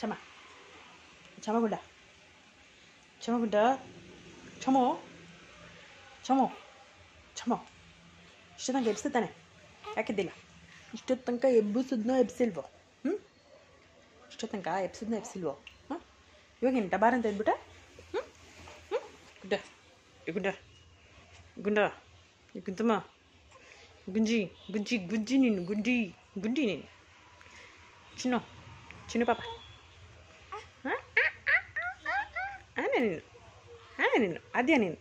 ಚಮ ಚಮಗುಡ್ಡ ಚಮಗುಡ್ಡ ಚಮೋ ಚಮೋ ಚಮೋ ಇಷ್ಟು ತನಕ ಎಬ್ಸುತ್ತಾನೆ ಯಾಕಿದ್ದಿಲ್ಲ ಇಷ್ಟೊತ್ತು ತನಕ ಎಬ್ಬಿಸಿದ್ನೋ ಎಬ್ಸಿಲ್ವೋ ಹ್ಞೂ ಇಷ್ಟೊತ್ತು ತನಕ ಎಬ್ಸಿದ್ನೋ ಎಬ್ಸಿಲ್ವೋ ಹಾಂ ಇವಾಗ ಏನು ಡಬಾರ್ ಅಂತ ಇದ್ಬಿಟ್ಟ ಹ್ಞೂ ಹ್ಞೂ ಗುಡ್ಡ ಏ ಗುಡ್ಡ ಗುಂಡ ಏ ಗುಂತಮ್ಮ ಗುಂಜಿ ಗುಜ್ಜಿ ಗುಜ್ಜಿ ನೀನು ಗುಂಡಿ ಗುಂಡಿ ನೀನು ಚಿನ್ನು ಚಿನ್ನು ಪಾಪ ನೀನು ಆನೆ ನೀನು ಅದೇ ನೀನು.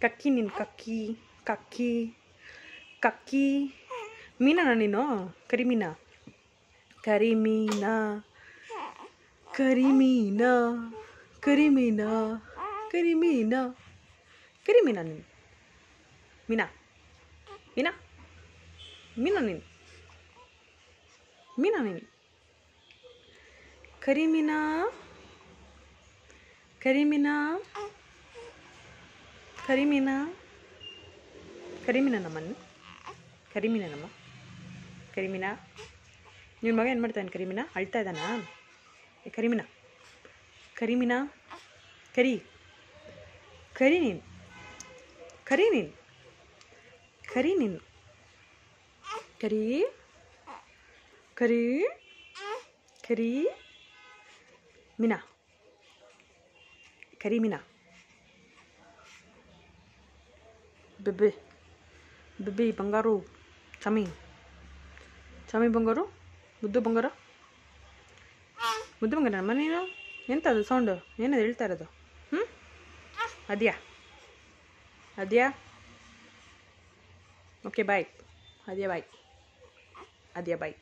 ಕಕ್ಕಿ ನೀನು, ಕಕ್ಕಿ ಕಕ್ಕಿ ಕಕ್ಕಿ. ಮೀನನ ನೀನು? ಕರಿಮೀನ? ಕರಿಮೀನ ಕರಿಮೀನ, ಕರಿಮೀನಾ ಕರಿಮೀನಾ. ಕರಿಮೀನ ನೀನು. ಮೀನಾ? ಮೀನಾ? ಮೀನಾ ನೀನು. ಮೀನಾ ನೀನು. ಕರಿಮೀನಾ? ಕರಿಮೀನಾ? ಕರಿಮೀನಾ? ಕರಿಮೀನ ನಮ್ಮನ್ನು? ಕರಿಮೀನ ನಮ್ಮ? ಕರಿಮೀನ? ನಿನ್ನ ಮಗ ಏನು ಮಾಡ್ತಾನೆ ಕರಿಮೀನ? ಅಳ್ತಾ ಇದ್ದಾನಾ? ಕರಿಮೀನ? ಕರಿಮೀನ? ಕರಿ. ಕರಿ ನೀನು. ಕರಿ ನೀನು. ಕರಿ ನೀನು. ಕರಿ. ಕರಿ. ಕರಿ. ಮೀನಾ. ಕರಿ ಬಿಬ್ಬಿ ಬಿಬ್ಬಿ ಬಂಗಾರು ಚಮಿ ಚಮಿ ಬಂಗಾರು ಮುದ್ದು ಬಂಗಾರ ಮುದ್ದು ಬಂಗಾರ ನಮ್ಮ ನೀನು ಎಂಥದ್ದು ಸೌಂಡು ಏನದು ಹೇಳ್ತಾ ಇರೋದು? ಹ್ಞೂ ಅದ್ಯಾ ಅದ್ಯಾ ಓಕೆ ಬಾಯ್ ಅದ್ಯಾ ಬಾಯ್ ಅದ್ಯಾ ಬಾಯ್